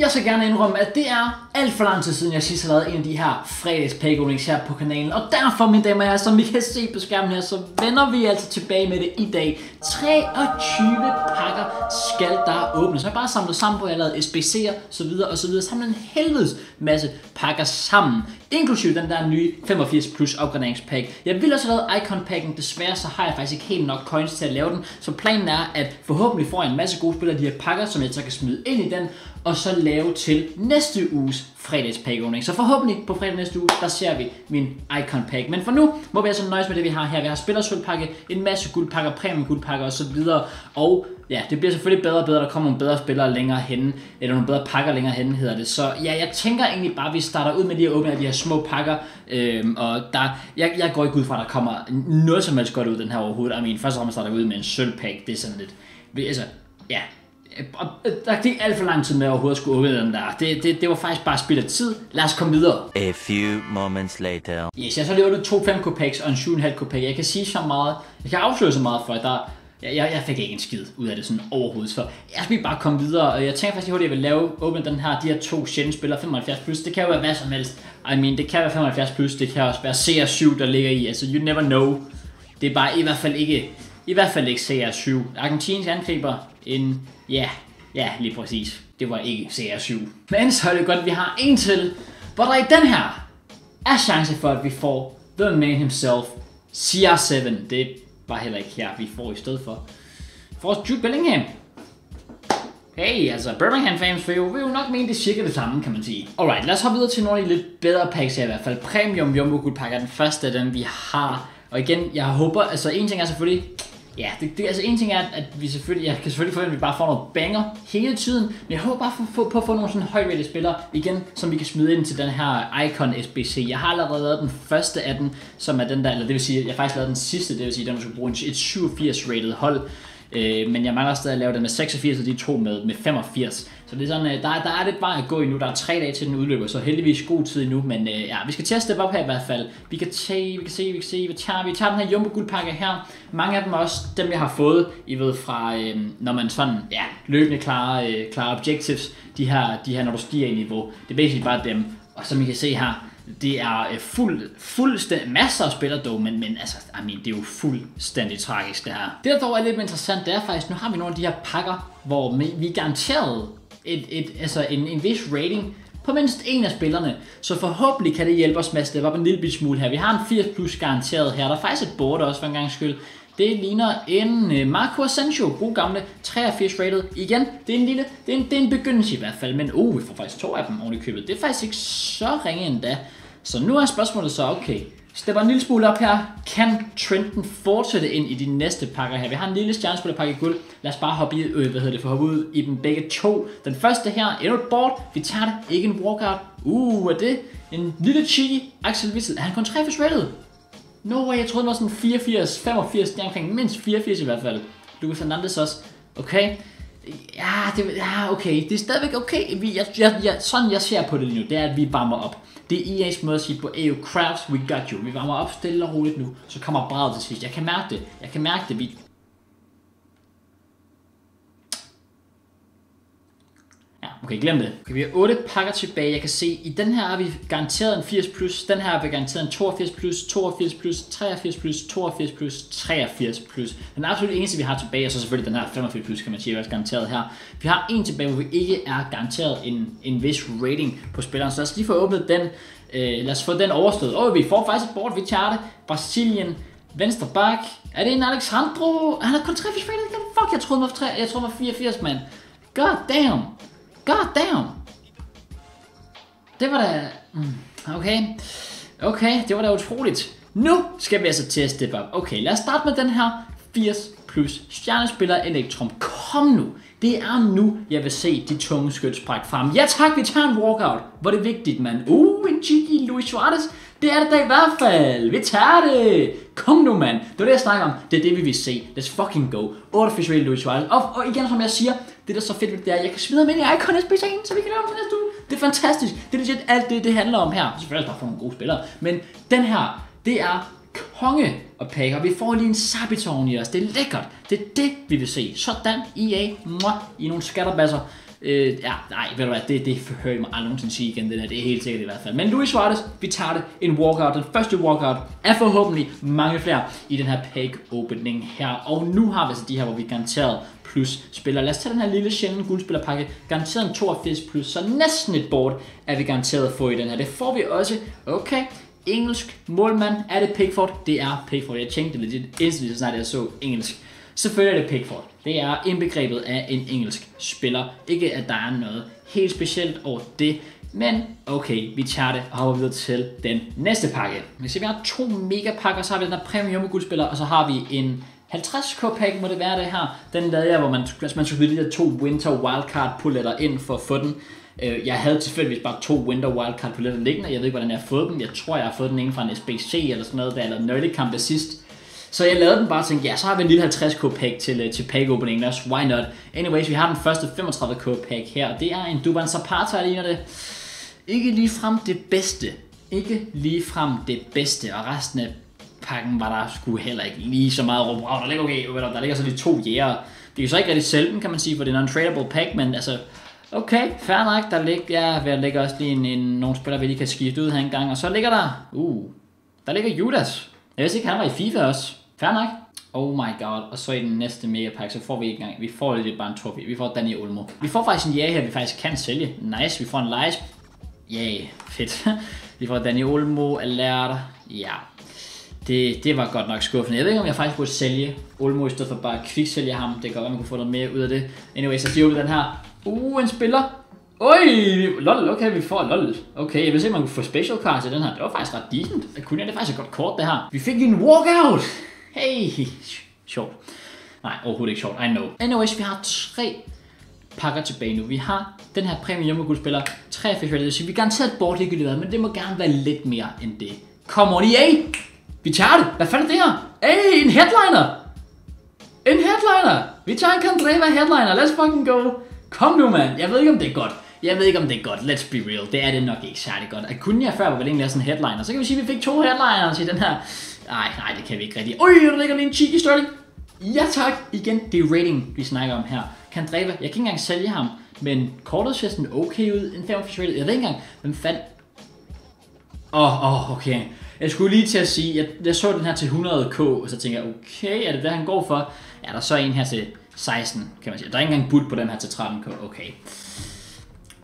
Jeg skal gerne indrømme, at det er alt for lang tid siden, jeg sidst har lavet en af de her fredags her på kanalen. Og derfor, mine damer og herrer, som I kan se på skærmen her, så vender vi altså tilbage med det i dag. 23 pakker skal der åbnes. Så jeg bare samlet sammen på, at jeg har lavet SBC'er, så videre og så videre. Samlet en helvedes masse pakker sammen. Inklusive den der nye 85 plus opgraderingspack. Jeg vil også have lavet Icon packen, desværre så har jeg faktisk ikke helt nok coins til at lave den. Så planen er, at forhåbentlig får jeg en masse gode spillere af de her pakker, som jeg så kan smide ind i den, og så lave til næste uges fredagspack opening. Så forhåbentlig på fredag næste uge, der ser vi min Icon pack. Men for nu må vi altså nøjes med det, vi har her. Vi har spillersølvpakke, en masse guldpakker, premium guldpakker osv. Og ja, det bliver selvfølgelig bedre og bedre. Der kommer nogle bedre spillere længere henne, eller nogle bedre pakker længere henne, hedder det. Så ja, jeg tænker egentlig bare, at vi starter ud med lige at åbne de her små pakker. Øhm, og der, jeg, jeg går ikke ud fra, at der kommer noget som helst godt ud den her overhovedet. I mean, først og fremmest starter ud med en sølvpack. Det er sådan lidt... Altså, ja, der gik alt for lang tid med at overhovedet skulle åbne den der. Det, det, det var faktisk bare spild af tid. Lad os komme videre. A few moments later. Yes, jeg så lige åbnet to 5 packs og en 7,5 pack. Jeg kan sige så meget, jeg kan afsløre så meget for, at der, jeg, jeg, jeg fik ikke en skid ud af det sådan overhovedet, så jeg skal bare komme videre, og jeg tænker faktisk hurtigt, at jeg vil lave, åbne den her, de her to sjældne spillere, 75 plus, det kan jo være hvad som helst, I mean, det kan være 75 plus, det kan også være CR7, der ligger i, altså you never know, det er bare i hvert fald ikke, i hvert fald ikke CR7, Argentins angriber, en, ja, Ja, lige præcis. Det var ikke CR7. Men så er det godt, at vi har en til, hvor der i den her er chance for, at vi får The Man himself, CR7. Det var heller ikke her, vi får i stedet for. For Jude Bellingham. Hey, altså Birmingham fans vil jo, vil jo nok mene, det er cirka det samme, kan man sige. Alright, lad os hoppe videre til nogle af de lidt bedre packs her i hvert fald. Premium Jumbo pack er den første af dem, vi har. Og igen, jeg håber, altså en ting er selvfølgelig, Ja, det, det, altså en ting er, at vi selvfølgelig, jeg kan selvfølgelig forvente, at vi bare får noget banger hele tiden, men jeg håber bare på, på, på at få nogle sådan højt spillere igen, som vi kan smide ind til den her Icon SBC. Jeg har allerede lavet den første af den, som er den der, eller det vil sige, jeg har faktisk lavet den sidste, det vil sige, den man skulle bruge et 87 rated hold, Øh, men jeg mangler stadig at lave det med 86, og de to med, med 85. Så det er sådan, øh, der, der er lidt vej at gå endnu. Der er tre dage til den udløber, så heldigvis god tid endnu. Men øh, ja, vi skal til at steppe op her i hvert fald. Vi kan, tage, vi kan se, vi kan se, vi tager, vi tager den her Jumbo guldpakke her. Mange af dem er også dem, jeg har fået, I ved, fra øh, når man sådan, ja, løbende klarer, øh, klarer objectives. De her, de her, når du stiger i niveau. Det er basically bare dem. Og som I kan se her, det er øh, fuld, fuldstændig, masser af spillere dog, men, men altså, I mean, det er jo fuldstændig tragisk det her. Det der dog er lidt interessant, det er faktisk, nu har vi nogle af de her pakker, hvor vi er garanteret et, et, altså en, en vis rating på mindst en af spillerne. Så forhåbentlig kan det hjælpe os med at steppe op en lille smule her. Vi har en 80 plus garanteret her. Der er faktisk et board også for en gang skyld. Det ligner en øh, Marco Asensio, god gamle 83 rated. Igen, det er en lille, det er en, det er en begyndelse i hvert fald, men uh, vi får faktisk to af dem oven i købet. Det er faktisk ikke så ringe endda. Så nu er spørgsmålet så, okay, stepper en lille smule op her. Kan trenden fortsætte ind i de næste pakker her? Vi har en lille stjernespillerpakke i guld. Lad os bare hoppe i, øh, hvad hedder det, for hoppe ud i dem begge to. Den første her, endnu et board. Vi tager det, ikke en walkout. Uh, er det en lille cheeky Axel Witsel? Er han kun 3 rated? No way, jeg troede, den var sådan 84, 85, det er omkring mindst 84 i hvert fald. Lucas Hernandez også. Okay. Ja, det, ja, okay. Det er stadigvæk okay. Vi, jeg, jeg, jeg, sådan jeg ser på det nu, det er, at vi varmer op. Det er EA's måde at sige på AO Crafts, we got you. Vi varmer op stille og roligt nu, så kommer braget til sidst. Jeg kan mærke det. Jeg kan mærke det. Vi, Okay, glem det. Okay, vi har 8 pakker tilbage. Jeg kan se, i den her har vi garanteret en 80 plus, den her har vi garanteret en 82 plus, 82 plus, 83 plus, 82 plus, 83 plus. Den absolut eneste, vi har tilbage, er så selvfølgelig den her 85 plus, kan man sige, er også garanteret her. Vi har en tilbage, hvor vi ikke er garanteret en, en vis rating på spilleren, så lad os lige få åbnet den. Øh, lad os få den overstået. Og vi får faktisk et board, vi tager det. Brasilien, venstre bak. Er det en Alexandro? Han har kun 83 rating. Fuck, jeg troede, var, jeg troede, var 84, mand. God damn. God damn! Det var da... Mm, okay. Okay, det var da utroligt. Nu skal vi altså til at. Okay, lad os starte med den her 80 plus stjernespiller Elektrum. Kom nu! Det er nu, jeg vil se de tunge skytsbræk frem. Ja tak, vi tager en walkout. Hvor er det vigtigt, mand. Uh, en cheeky Luis Suarez. Det er det da i hvert fald. Vi tager det. Kom nu, mand. Det var det, jeg snakker om. Det er det, vi vil se. Let's fucking go. 8 officielle Luis Suarez. Og, og igen, som jeg siger, det der er så fedt ved det, er, at jeg kan smide ham ind i Icon SBC'en, så vi kan lave dem næste uge. Det er fantastisk. Det er legit alt det, det handler om her. Selvfølgelig bare for nogle gode spillere. Men den her, det er konge og pakke, og vi får lige en Sabiton i os. Det er lækkert. Det er det, vi vil se. Sådan, EA, mwah, i nogle skatterbasser. Øh, ja, nej, ved du hvad, det, det hører jeg mig aldrig nogensinde sige igen, det der, det er helt sikkert i hvert fald. Men Luis Suarez, vi tager det, en walkout, den første walkout, er forhåbentlig mange flere i den her pack opening her. Og nu har vi altså de her, hvor vi garanteret plus spiller. Lad os tage den her lille sjældne guldspillerpakke. Garanteret en 82 plus, så næsten et board er vi garanteret at få i den her. Det får vi også. Okay, engelsk målmand. Er det Pickford? Det er Pickford. Jeg tænkte det lidt instantly, så snart jeg så engelsk. Selvfølgelig er det Pickford. Det er indbegrebet af en engelsk spiller. Ikke at der er noget helt specielt over det. Men okay, vi tager det og hopper videre til den næste pakke. Vi ser, vi har to mega pakker, så har vi den her premium guldspiller, og så har vi en 50k pakke må det være det her. Den lavede jeg, hvor man, altså man skulle de der to winter wildcard pulletter ind for at få den. Øh, jeg havde tilfældigvis bare to winter wildcard pulletter liggende. Jeg ved ikke, hvordan jeg har fået dem. Jeg tror, jeg har fået den ene fra en SBC eller sådan noget, der eller Nerdy sidst. Så jeg lavede den bare og tænkte, ja, så har vi en lille 50k pack til, øh, til pack opening også. Why not? Anyways, vi har den første 35k pack her. Det er en Duban Zapata, der ligner det. Ikke lige frem det bedste. Ikke lige frem det bedste. Og resten af pakken var der sgu heller ikke lige så meget rum. Oh, der ligger okay, der ligger så de to jæger. Det er så ikke rigtig selv, kan man sige, for det er en tradable pack, men altså, okay, fair nok, der ligger, ja, der ligger også lige en, en, nogle spillere, vi lige kan skifte ud her en gang, og så ligger der, uh, der ligger Judas. Jeg vidste ikke, han var i FIFA også. Fair nok. Oh my god, og så i den næste mega pack, så får vi ikke engang, vi får lidt bare en trofé, vi får Daniel Olmo. Vi får faktisk en ja her, vi faktisk kan sælge. Nice, vi får en Lies. Yeah, fedt. vi får Daniel Olmo, Alert, ja. Det, det var godt nok skuffende. Jeg ved ikke, om jeg faktisk burde sælge Olmo i stedet for bare kviksælge ham. Det kan godt være, man kunne få noget mere ud af det. Anyway, så siger vi den her. Uh, en spiller. Oj, lol, okay, vi får lol. Okay, jeg vil se, om man kunne få special cards i den her. Det var faktisk ret decent. Jeg kunne, det er faktisk et godt kort, det her. Vi fik en walkout. Hey, sjovt. Nej, overhovedet ikke sjovt, I know. Anyways, vi har tre pakker tilbage nu. Vi har den her premium spiller 83 det så sige, vi garanteret bort ligegyldigt hvad, men det må gerne være lidt mere end det. Come on, EA! Vi tager det! Hvad fanden er det her? Hey, en headliner! En headliner! Vi tager en Kandreva headliner, let's fucking go! Kom nu, mand! Jeg ved ikke, om det er godt. Jeg ved ikke, om det er godt. Let's be real. Det er det nok ikke særlig godt. At kunne jeg før var vel egentlig sådan en headliner, så kan vi sige, at vi fik to headliners i den her. Nej, nej, det kan vi ikke rigtig. Oj, der ligger lige en cheeky Sterling. Ja tak. Igen, det er rating, vi snakker om her. Kandreva, jeg kan ikke engang sælge ham, men kortet ser sådan okay ud. En 85 rated. Jeg ved ikke engang, hvem fandt... Åh, oh, oh, okay. Jeg skulle lige til at sige, jeg, jeg så den her til 100k, og så tænker jeg, okay, er det det, han går for? Ja, der er så en her til 16, kan man sige. Der er ikke engang budt på den her til 13k, okay.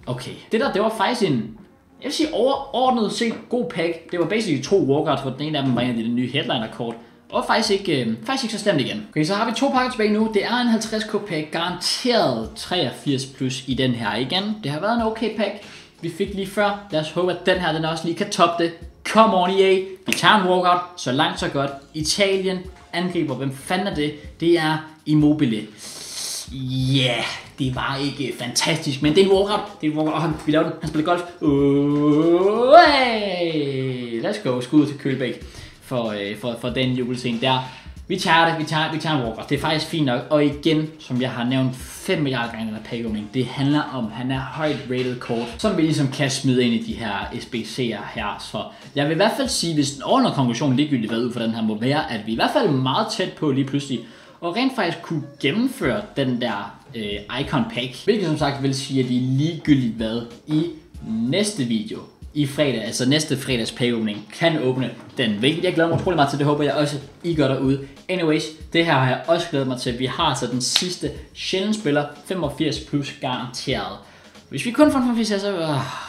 Okay, det der, det var faktisk en, jeg vil sige overordnet set god pack. Det var basically to walkouts, hvor den ene af dem var en af de nye headliner-kort. Og faktisk ikke, øh, faktisk ikke så stemt igen. Okay, så har vi to pakker tilbage nu. Det er en 50k pack, garanteret 83 plus i den her igen. Det har været en okay pack. Vi fik lige før. Lad os håbe, at den her den også lige kan toppe det. Come on EA. Vi tager en walkout. Så langt så godt. Italien angriber. Hvem fanden er det? Det er Immobile. Ja, yeah, det var ikke fantastisk, men det er en walkout. Det er en walkout. Oh, han, vi lavede den. Han spiller golf. Uh, hey. Let's go. Skud til Kølbæk for, øh, for, for den julescene der. Vi tager det, vi tager, vi tager en walkout. Det er faktisk fint nok. Og igen, som jeg har nævnt 5 milliarder gange i den her det handler om, han er højt rated kort, som vi ligesom kan smide ind i de her SBC'er her. Så jeg vil i hvert fald sige, hvis den overordnede konklusion ligegyldigt hvad ud for den her må være, at vi i hvert fald er meget tæt på lige pludselig og rent faktisk kunne gennemføre den der øh, Icon Pack. Hvilket som sagt vil sige, at I ligegyldigt hvad i næste video i fredag, altså næste fredags payopening, kan åbne den. Hvilket jeg glæder mig utrolig meget til, det håber jeg også, I gør derude. Anyways, det her har jeg også glædet mig til. Vi har altså den sidste sjældent spiller, 85 plus garanteret. Hvis vi kun får 85, så... Øh,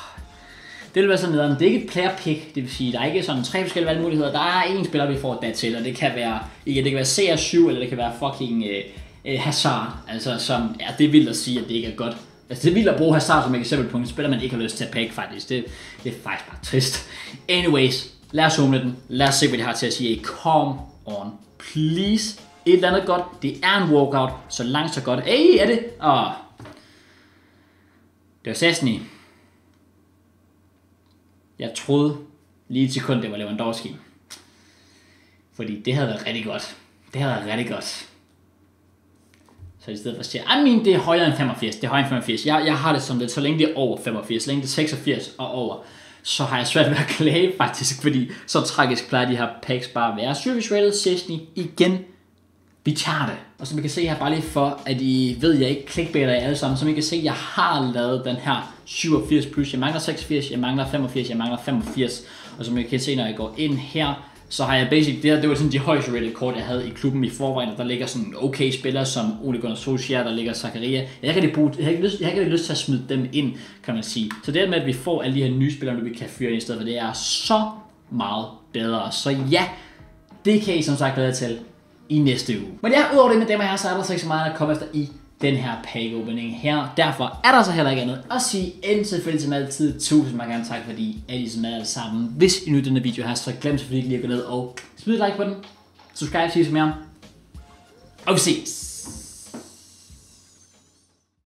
det vil være sådan noget, det er ikke et player pick, det vil sige, der er ikke sådan tre forskellige valgmuligheder. Der er en spiller, vi får dat til, og det kan være, ikke, det kan være CR7, eller det kan være fucking øh, øh Hazard. Altså, som, ja, det vil at sige, at det ikke er godt. Altså, det er vildt at bruge Hazard som eksempel på en spiller, man ikke har lyst til at pick, faktisk. Det, det er faktisk bare trist. Anyways, lad os humle den. Lad os se, hvad de har til at sige. Come on, please. Et eller andet godt. Det er en walkout. Så langt, så godt. Hey, er det? Åh. Oh. Det var Sesni. Jeg troede lige et sekund, det var Lewandowski. Fordi det havde været rigtig godt. Det havde været rigtig godt. Så i stedet for at sige, I mean, det er højere end 85, det er højere end 85. Jeg, jeg har det som det, så længe det er over 85, så længe det er 86 og over, så har jeg svært ved at klage faktisk, fordi så tragisk plejer de her packs bare at være. Service rated 16 igen, vi tager det. Og som I kan se her, bare lige for, at I ved, at jeg ikke clickbaiter jer alle sammen. Som I kan se, jeg har lavet den her 87 plus. Jeg mangler 86, jeg mangler 85, jeg mangler 85. Og som I kan se, når jeg går ind her, så har jeg basic, det her, det var sådan de højeste rated kort, jeg havde i klubben i forvejen, og der ligger sådan okay spillere som Ole Gunnar Solskjaer, der ligger Zakaria. Jeg kan ikke bruge, jeg har ikke, lyst, jeg har ikke lyst til at smide dem ind, kan man sige. Så det med, at vi får alle de her nye spillere, nu vi kan fyre ind i stedet for, det er så meget bedre. Så ja, det kan I som sagt glæde til i næste uge. Men ja, udover det med dem her, så er der så ikke så meget at komme efter i den her pack opening her. Derfor er der så heller ikke andet at sige end selvfølgelig som altid tusind mange gange tak, fordi at I med alle sammen. Hvis I nu denne video her, så glem selvfølgelig ikke lige at gå ned og smid et like på den. Subscribe, sige så mere. Og vi ses.